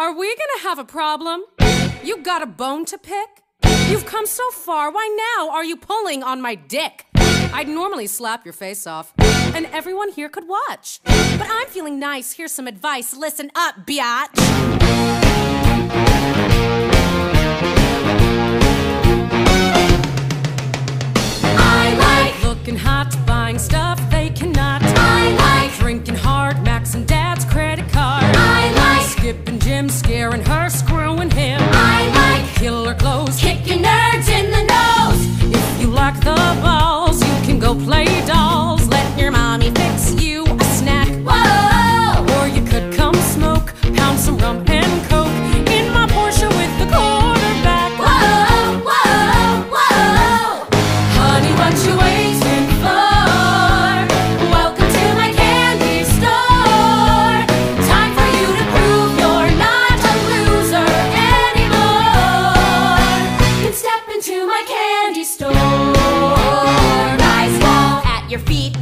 Are we gonna have a problem? You got a bone to pick? You've come so far, why now are you pulling on my dick? I'd normally slap your face off, and everyone here could watch. But I'm feeling nice, here's some advice. Listen up, biatch. I like looking hot, gym, scaring her, screwing him. I like killer clothes, kicking nerds in the nose. If you like the balls, you can go play your feet,